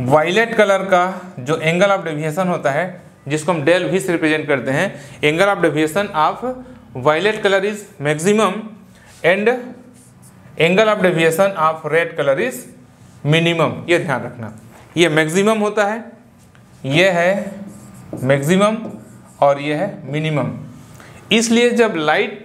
वायलेट कलर का जो एंगल ऑफ़ डेविएशन होता है, जिसको हम डेल भी से रिप्रेजेंट करते हैं, angle of deviation of violet colour is maximum and angle of deviation of red colour is minimum ये ध्यान रखना। ये मैक्सिमम होता है, ये है मैक्सिमम और ये है मिनिमम इसलिए जब लाइट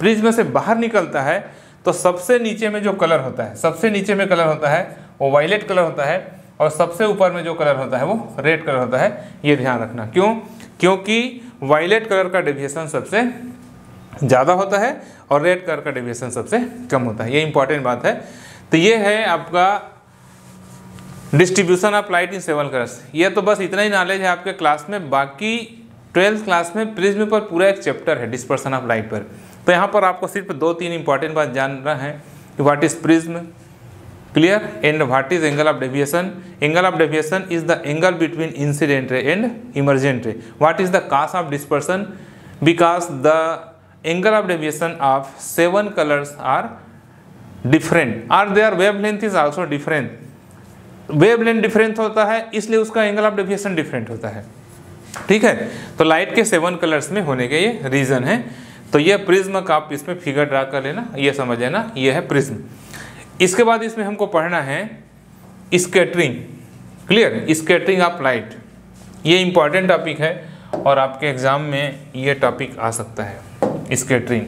प्रिज्म से बाहर निकलता है तो सबसे नीचे में जो कलर होता है, सबसे नीचे में कलर होता है, वो वायलेट कलर होता है और सबसे ऊपर में जो कलर होता है, वो रेड कलर होता है। ये ध्यान रखना। क्यों? क्योंकि वायलेट कलर का डेविएशन सबसे ज़्यादा होता है और रेड कलर का डेविएशन सबसे कम होता है। ये इंपॉर्टेंट बात है। तो ये है आपका distribution of light in seven colours ये तो बस इतना ही नॉलेज है आपके क्लास में। बाकी ट्वेल्थ क्लास में प्रिज्म पर पूरा एक चैप्टर है डिस्पर्सन ऑफ़ लाइट पर। तो यहाँ पर आपको सिर्फ़ दो तीन इंपॉर्टेंट बात जानना है कि what is prism clear and what is angle of deviation angle of deviation is the angle between incident ray and emergent ray what is the cause of dispersion because the angle of deviation of seven colours are different are their wave length is also different wave length different होता है, इसलिए उसका angle of deviation different होता है। ठीक है? तो light के सेवन कलर्स में होने के ये रीजन है। तो ये प्रिज्म का आप इसमें फिगर ड्रा कर लेना, ये समझ लेना, ये है प्रिज्म इसके बाद इसमें हमको पढ़ना है scattering clear scattering of light ये इंपॉर्टेंट टॉपिक है और आपके एग्ज़ाम में ये टॉपिक आ सकता है। स्केटरिंग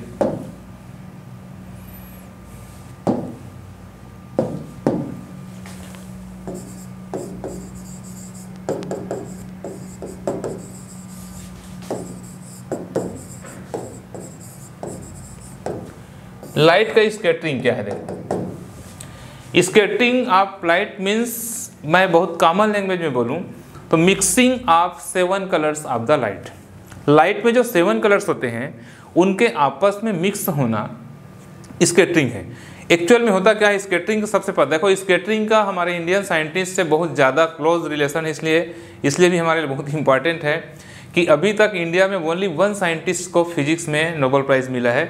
लाइट का स्केटरिंग क्या है स्केटरिंग ऑफ़ लाइट मीन्स मैं बहुत कॉमन लैंग्वेज में बोलूँ तो mixing of seven colours of the light light में जो सेवन कलर्स होते हैं उनके आपस में मिक्स होना स्केटरिंग है। एक्चुअल में होता क्या है? स्केटरिंग का सबसे पता देखो स्केटरिंग का हमारे इंडियन साइंटिस्ट से बहुत ज़्यादा क्लोज रिलेशन है इसलिए इसलिए भी हमारे लिए बहुत इंपॉर्टेंट है कि अभी तक इंडिया में ओनली वन साइंटिस्ट को फिजिक्स में नोबल प्राइज़ मिला है।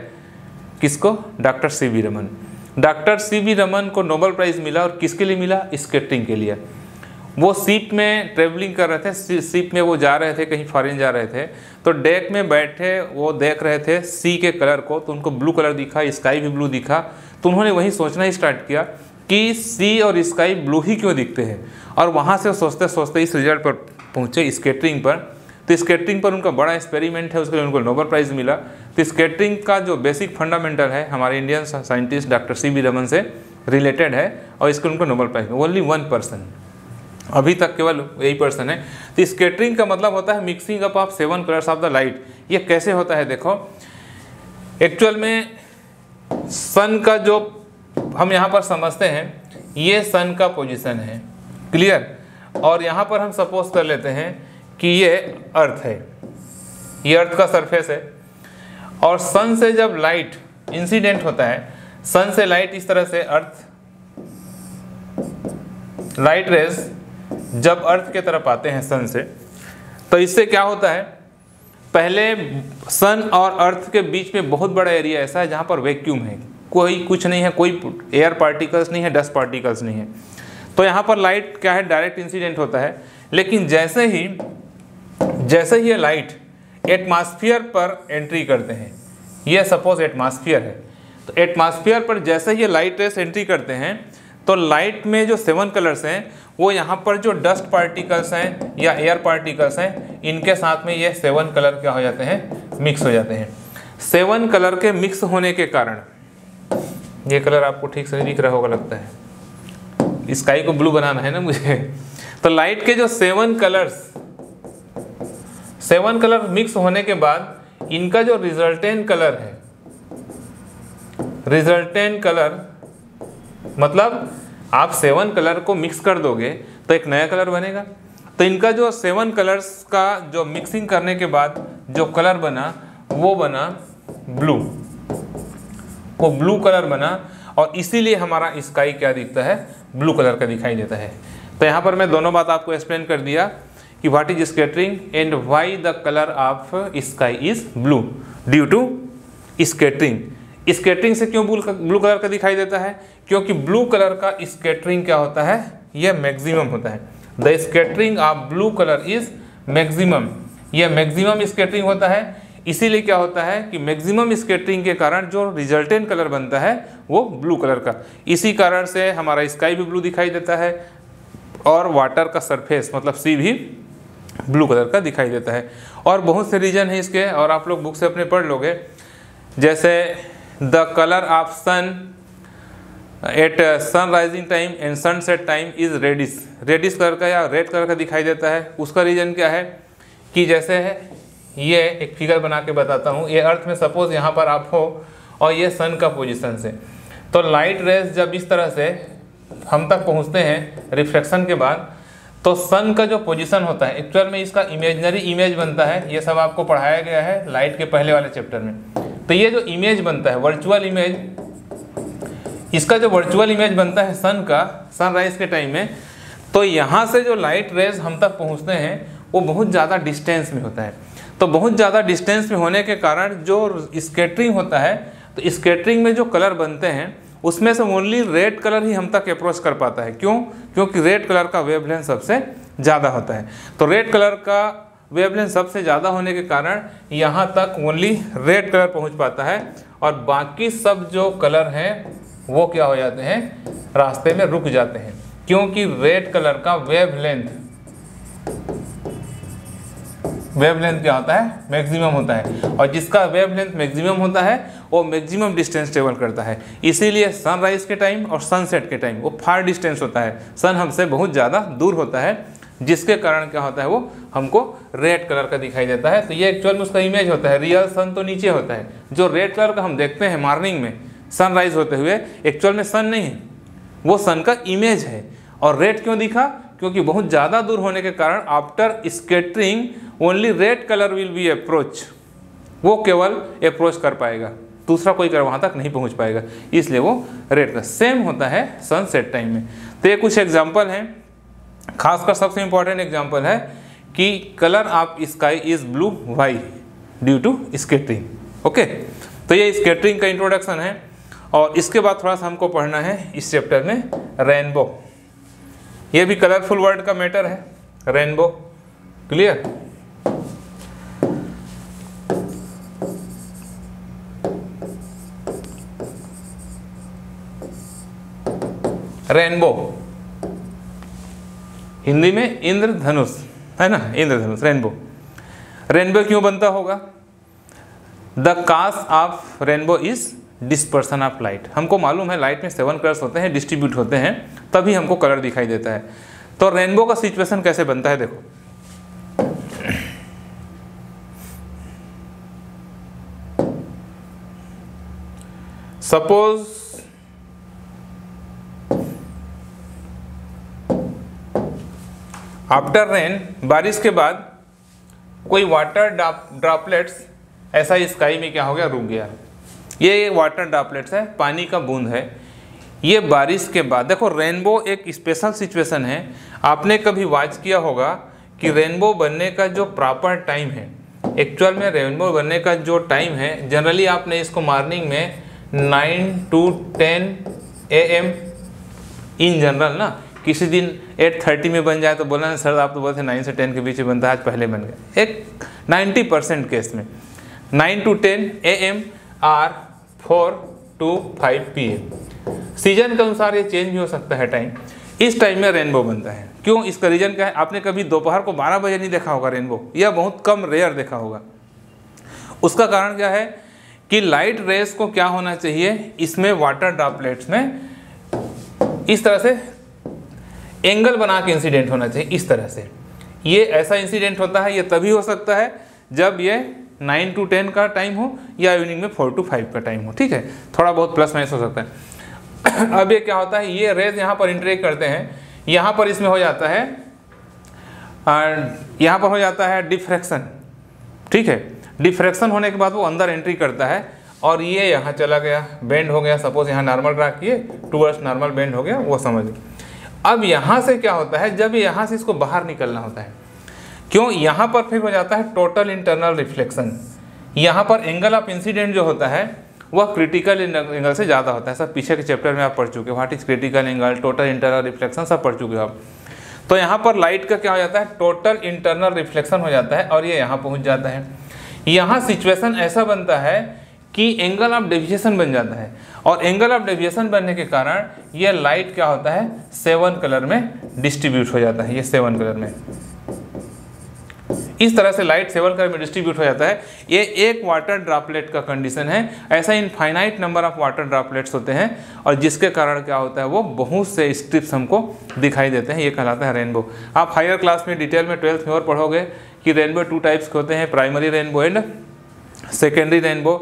किसको? Doctor C V Raman doctor C V Raman को नोबल प्राइज़ मिला और किसके लिए मिला? स्केटरिंग के लिए। वो सीप में ट्रेवलिंग कर रहे थे सीप में वो जा रहे थे, कहीं फॉरेन जा रहे थे। तो डेक में बैठे, वो देख रहे थे सी के कलर को तो उनको ब्लू कलर दिखा स्काई भी ब्लू दिखा। तो उन्होंने वही सोचना स्टार्ट किया कि सी और स्काई ब्लू ही क्यों दिखते हैं? और वहाँ से सोचते सोचते इस रिज़ल्ट पर पहुँचे स्केटरिंग पर। तो स्केटरिंग पर उनका बड़ा एक्सपेरिमेंट है, उसके लिए उनको नोबल प्राइज़ मिला। तो स्केटरिंग का जो बेसिक फंडामेंटल है, हमारे Indian scientist doctor C B Raman से रिलेटेड है, और इसके उनको Nobel prize only one person अभी तक केवल यही पर्सन है। तो स्केटरिंग का मतलब होता है mixing up of seven colours of the light ये कैसे होता है देखो। एक्चुअल में सन का जो हम यहाँ पर समझते हैं, ये सन का पोजीशन है। क्लियर और यहाँ पर हम सपोज़ कर लेते हैं कि ये अर्थ है। ये अर्थ का सरफेस है। और सन से जब लाइट इंसिडेंट होता है सन से लाइट इस तरह से अर्थ लाइट रेज जब अर्थ के तरफ़ आते हैं सन से तो इससे क्या होता है? पहले सन और अर्थ के बीच में बहुत बड़ा एरिया ऐसा है जहाँ पर वैक्यूम है। कोई कुछ नहीं है, कोई एयर पार्टिकल्स नहीं है डस्ट पार्टिकल्स नहीं है। तो यहाँ पर लाइट क्या है? डायरेक्ट इंसिडेंट होता है। लेकिन जैसे ही जैसे ही ये लाइट एटमॉस्फेयर पर एंट्री करते हैं, ये सपोज़ एटमॉस्फेयर है। तो एटमॉस्फेयर पर जैसे ही ये लाइट रेस एंट्री करते हैं तो लाइट में जो सेवन कलर्स हैं, वो यहाँ पर जो डस्ट पार्टिकल्स हैं या एयर पार्टिकल्स हैं, इनके साथ में ये सेवन कलर क्या हो जाते हैं? मिक्स हो जाते हैं। सेवन कलर के मिक्स होने के कारण, ये कलर आपको ठीक से दिख रहा होगा लगता है। स्काई को ब्लू बनाना है ना मुझे? तो लाइट के जो seven colours seven colour mix होने के बाद, इनका जो रिजल्टेंट कलर है रिजल्टेंट कलर मतलब आप सेवन कलर को मिक्स कर दोगे तो एक नया कलर बनेगा। तो इनका जो सेवन कलर्स का जो मिक्सिंग करने के बाद जो कलर बना, वो बना ब्लू वो ब्लू कलर बना और इसीलिए हमारा स्काई क्या दिखता है? ब्लू कलर का दिखाई देता है। तो यहाँ पर मैं दोनों बात आपको एक्सप्लेन कर दिया कि what is scattering and why the colour of sky is blue due to scattering scattering से क्यों ब्लू कलर का दिखाई देता है? क्योंकि ब्लू कलर का स्केटरिंग क्या होता है? यह मैक्सिमम होता है। The scattering of blue colour is maximum यह मैक्सिमम स्केटरिंग होता है। इसीलिए क्या होता है कि मैक्सिमम स्केटरिंग के कारण जो रिजल्टेंट कलर बनता है, वो ब्लू कलर का। इसी कारण से हमारा स्काई भी ब्लू दिखाई देता है और वाटर का सरफेस मतलब सी भी ब्लू कलर का दिखाई देता है। और बहुत से रीजन है इसके और आप लोग बुक से अपने पढ़ लोगे। जैसे the colour of sun at sun rising time and sunset time is reddish reddish colour का या रेड कलर का दिखाई देता है। उसका रीज़न क्या है? कि जैसे है, ये एक फिगर बना के बताता हूँ। ये अर्थ में सपोज़ यहाँ पर आप हो और ये सन का पोजीशन से। तो लाइट रेज जब इस तरह से हम तक पहुँचते हैं रिफ्लेक्शन के बाद तो सन का जो पोजीशन होता है एक्चुअल में इसका इमेजनरी इमेज बनता है। ये सब आपको पढ़ाया गया है लाइट के पहले वाले चैप्टर में। तो ये जो इमेज बनता है वर्चुअल इमेज इसका जो वर्चुअल इमेज बनता है सन का सनराइज के टाइम में तो यहाँ से जो लाइट रेज हम तक पहुँचते हैं, वो बहुत ज़्यादा डिस्टेंस में होता है। तो बहुत ज़्यादा डिस्टेंस में होने के कारण जो स्केटरिंग होता है तो स्केटरिंग में जो कलर बनते हैं, उसमें से ओनली रेड कलर ही हम तक अप्रोच कर पाता है। क्यों? क्योंकि रेड कलर का वेवलेंथ सबसे ज़्यादा होता है। तो रेड कलर का वेवलेंथ सबसे ज़्यादा होने के कारण यहाँ तक ओनली रेड कलर पहुँच पाता है और बाकी सब जो कलर हैं, वो क्या हो जाते हैं, रास्ते में रुक जाते हैं। क्योंकि रेड कलर का वेवलेंथ वेवलेंथ क्या होता है मैक्सिमम होता है। और जिसका वेवलेंथ मैक्सिमम होता है, वो मैक्सिमम डिस्टेंस ट्रेवल करता है। इसीलिए सनराइज के टाइम और सनसेट के टाइम वो फार डिस्टेंस होता है। सन हमसे बहुत ज़्यादा दूर होता है। जिसके कारण क्या होता है वो हमको रेड कलर का दिखाई देता है। तो ये एक्चुअल में उसका इमेज होता है। रियल सन तो नीचे होता है। जो रेड कलर का हम देखते हैं मॉर्निंग में सनराइज होते हुए एक्चुअल में सन नहीं है। वो सन का इमेज है। और रेड क्यों दिखा? क्योंकि बहुत ज़्यादा दूर होने के कारण after scattering only red colour will be approach वो केवल अप्रोच कर पाएगा। दूसरा कोई कर वहाँ तक नहीं पहुँच पाएगा। इसलिए वो रेड का सेम होता है सनसेट टाइम में। तो ये कुछ एग्ज़ाम्पल हैं। खासकर सबसे इंपॉर्टेंट एग्ज़ाम्पल है कि colour of sky is blue why due to scattering okay तो ये स्केटरिंग का इंट्रोडक्शन है और इसके बाद थोड़ा सा हमको पढ़ना है इस चैप्टर में रेनबो ये भी कलरफुल वर्ड का मैटर है रेनबो क्लियर रेनबो हिंदी में इंद्रधनुष, है ना? इंद्रधनुष रेनबो रेनबो क्यों बनता होगा? The cause of rainbow is dispersion of light हमको मालूम है लाइट में सेवन कलर्स होते हैं डिस्ट्रीब्यूट होते हैं, तभी हमको कलर दिखाई देता है। तो रेनबो का सिचुएशन कैसे बनता है, देखो। सपोज़ आफ्टर रेन बारिश के बाद कोई वाटर ड्रॉपलेट्स ऐसा स्काई में क्या हो गया? रुक गया। ये वाटर ड्रॉपलेट्स है, पानी का बूंद है। ये बारिश के बाद, देखो रेनबो एक स्पेशल सिचुएशन है। आपने कभी वॉच किया होगा कि रेनबो बनने का जो प्रॉपर टाइम है एक्चुअल में रेनबो बनने का जो टाइम है जनरली आपने इसको मॉर्निंग में nine to ten a m in general ना किसी दिन एट थर्टी में बन जाए तो बोला ना, सर, आप तो बोलते नाइन से टेन के बीच में बनता है आज पहले बन गया। एक नाइन्टी परसेंट केस में। Nine to ten a m or four to five p m season के अनुसार ये चेंज भी हो सकता है टाइम इस टाइम में रेनबो बनता है। क्यों? इसका रीजन क्या है? आपने कभी दोपहर को 12 बजे नहीं देखा होगा रेनबो या बहुत कम रेयर देखा होगा। उसका कारण क्या है कि लाइट रेस को क्या होना चाहिए? इसमें वाटर ड्रॉपलेट्स में। इस तरह से एंगल बना के इंसिडेंट होना चाहिए, इस तरह से। ये ऐसा इंसिडेंट होता है, ये तभी हो सकता है जब ये नाइन टू टेन का टाइम हो या इवनिंग में फोर टू फाइव का टाइम हो, ठीक है? थोड़ा बहुत प्लस माइनस हो सकता है। अब ये क्या होता है, ये रेज यहाँ पर इंटरेक्ट करते हैं। यहाँ पर इसमें हो जाता है यहाँ पर हो जाता है डिफ्रैक्शन ठीक है? डिफ्रैक्शन होने के बाद वो अंदर एंट्री करता है, और ये यहाँ चला गया बेंड हो गया सपोज़ यहाँ नॉर्मल ड्रा किए टूवर्ड्स नॉर्मल बेंड हो गया, वो समझ अब यहाँ से क्या होता है, जब यहाँ से इसको बाहर निकलना होता है, क्यों? यहाँ पर फिर हो जाता है टोटल इंटरनल रिफ्लेक्शन यहाँ पर एंगल ऑफ़ इंसिडेंट जो होता है, वह क्रिटिकल एंगल से ज़्यादा होता है। सब पीछे के चैप्टर में आप पढ़ चुके हो what is critical angle total internal reflection सब पढ़ चुके हो आप। तो यहाँ पर लाइट का क्या हो जाता है? टोटल इंटरनल रिफ्लेक्शन हो जाता है और ये यहाँ पहुँच जाता है। यहाँ सिचुएशन ऐसा बनता है कि एंगल ऑफ़ डेविएशन बन जाता है। और एंगल ऑफ़ डेविएशन बनने के कारण यह लाइट क्या होता है? सेवन कलर में डिस्ट्रीब्यूट हो जाता है, ये सेवन कलर में। इस तरह से लाइट सेवन कलर में डिस्ट्रीब्यूट हो जाता है। ये एक वाटर ड्रॉपलेट का कंडीशन है। ऐसा infinite number of water droplets होते हैं, और जिसके कारण क्या होता है, वो बहुत से स्ट्रिप्स हमको दिखाई देते हैं। ये कहलाता है रेनबो आप हायर क्लास में डिटेल में ट्वेल्थ में और पढ़ोगे कि रेनबो टू टाइप्स के होते हैं primary rainbow and secondary rainbow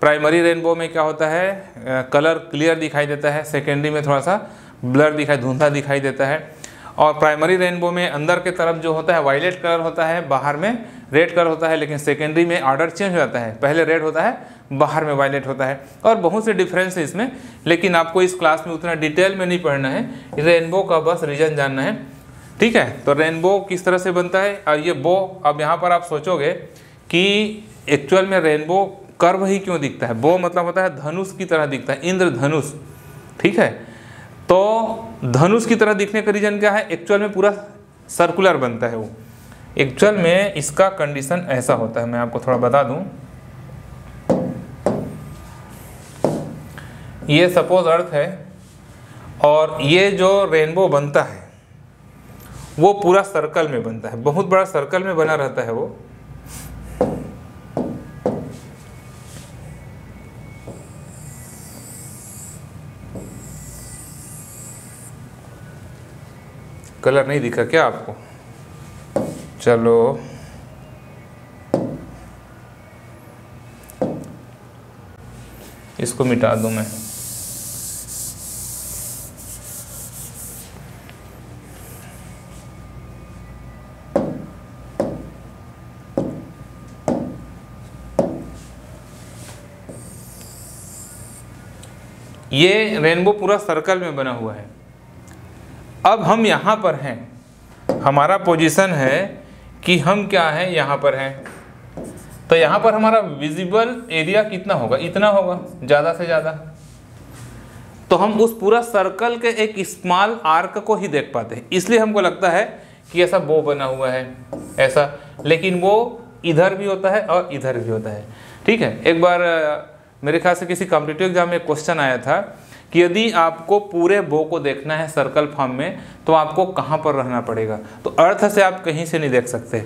primary rainbow में क्या होता है? कलर क्लियर दिखाई देता है, सेकेंडरी में थोड़ा सा ब्लर दिखाई धुंधा दिखाई देता है। और प्राइमरी रेनबो में अंदर के तरफ़ जो होता है, वायलेट कलर होता है, बाहर में रेड कलर होता है, लेकिन सेकेंडरी में ऑर्डर चेंज हो जाता है। पहले रेड होता है, बाहर में वायलेट होता है। और बहुत से डिफरेंस है इसमें, लेकिन आपको इस क्लास में उतना डिटेल में नहीं पढ़ना है। रेनबो का बस रीजन जानना है। ठीक है तो रेनबो किस तरह से बनता है? और ये बो, अब यहाँ पर आप सोचोगे कि एक्चुअल में रेनबो कर्व ही क्यों दिखता है? बो मतलब होता है धनुष की तरह दिखता है, इंद्र धनुष। ठीक है? तो धनुष की तरह दिखने का रीजन क्या है? एक्चुअल में पूरा सर्कुलर बनता है वो। एक्चुअल में इसका कंडीशन ऐसा होता है। मैं आपको थोड़ा बता दूँ। ये सपोज़ अर्थ है और ये जो रेनबो बनता है, वो पूरा सर्कल में बनता है। बहुत बड़ा सर्कल में बना रहता है वो। कलर नहीं दिखा क्या आपको? चलो। इसको मिटा दूँ मैं। ये रेनबो पूरा सर्कल में बना हुआ है। अब हम यहाँ पर हैं। हमारा पोजीशन है कि हम क्या हैं, यहाँ पर हैं। तो यहाँ पर हमारा विजिबल एरिया कितना होगा? इतना होगा, ज़्यादा से ज़्यादा। तो हम उस पूरा सर्कल के एक स्मॉल आर्क को ही देख पाते हैं। इसलिए हमको लगता है कि ऐसा बो बना हुआ है, ऐसा। लेकिन वो इधर भी होता है और इधर भी होता है। ठीक है, एक बार मेरे ख्याल से किसी कॉम्पिटेटिव एग्ज़ाम में क्वेश्चन आया था कि यदि आपको पूरे बो को देखना है सर्कल फॉर्म में तो आपको कहाँ पर रहना पड़ेगा? तो अर्थ से आप कहीं से नहीं देख सकते।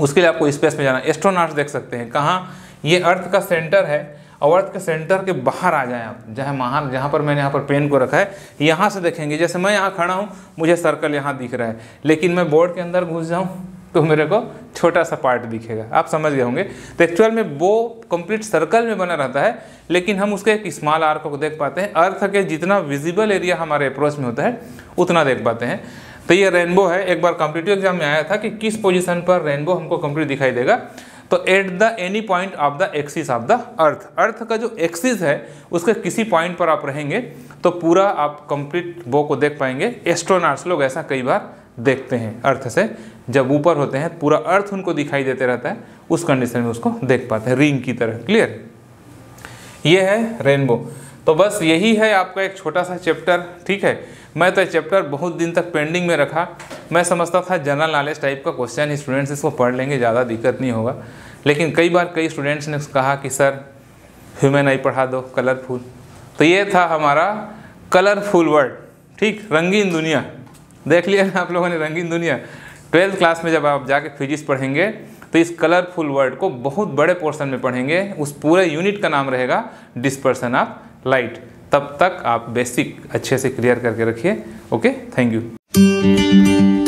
उसके लिए आपको स्पेस में जाना एस्ट्रोनॉट्स देख सकते हैं। कहाँ? ये अर्थ का सेंटर है। और अर्थ के सेंटर के बाहर आ जाएँ आप। जहाँ वहाँ जहाँ पर मैंने यहाँ पर पेन को रखा है, यहाँ से देखेंगे। जैसे मैं यहाँ खड़ा हूँ, मुझे सर्कल यहाँ दिख रहा है। लेकिन मैं बोर्ड के अंदर घुस जाऊँ। तो मेरे को छोटा सा पार्ट दिखेगा। आप समझ गए होंगे। तो एक्चुअल में वो कंप्लीट सर्कल में बना रहता है, लेकिन हम उसके एक स्मॉल आर्क को देख पाते हैं। अर्थ के जितना विजिबल एरिया हमारे अप्रोच में होता है, उतना देख पाते हैं। तो ये रेनबो है। एक बार कॉम्पिटेटिव एग्ज़ाम में आया था कि किस पोजीशन पर रेनबो हमको कंप्लीट दिखाई देगा। तो at the any point of the axis of the earth earth का जो एक्सिस है, उसके किसी पॉइंट पर आप रहेंगे तो पूरा आप कंप्लीट बो को देख पाएँगे। एस्ट्रोनॉट्स लोग ऐसा कई बार देखते हैं अर्थ से। जब ऊपर होते हैं, पूरा अर्थ उनको दिखाई देते रहता है, उस कंडीशन में उसको देख पाते हैं। रिंग की तरह क्लियर ये है रेनबो तो बस यही है आपका एक छोटा सा चैप्टर ठीक है? मैं तो चैप्टर बहुत दिन तक पेंडिंग में रखा। मैं समझता था जनरल नॉलेज टाइप का क्वेश्चन स्टूडेंट्स इसको पढ़ लेंगे, ज़्यादा दिक्कत नहीं होगा। लेकिन कई बार कई स्टूडेंट्स ने कहा कि, सर ह्यूमन आई पढ़ा दो कलरफुल तो ये था हमारा कलरफुल वर्ड ठीक? रंगीन दुनिया। देख लिया आप लोगों ने रंगीन दुनिया। ट्वेल्थ क्लास में जब आप जाके फिजिक्स पढ़ेंगे तो इस कलरफुल वर्ड को बहुत बड़े पोर्शन में पढ़ेंगे, उस पूरे यूनिट का नाम रहेगा डिस्पर्सन ऑफ़ लाइट तब तक आप बेसिक अच्छे से क्लियर करके रखिए ओके थैंक यू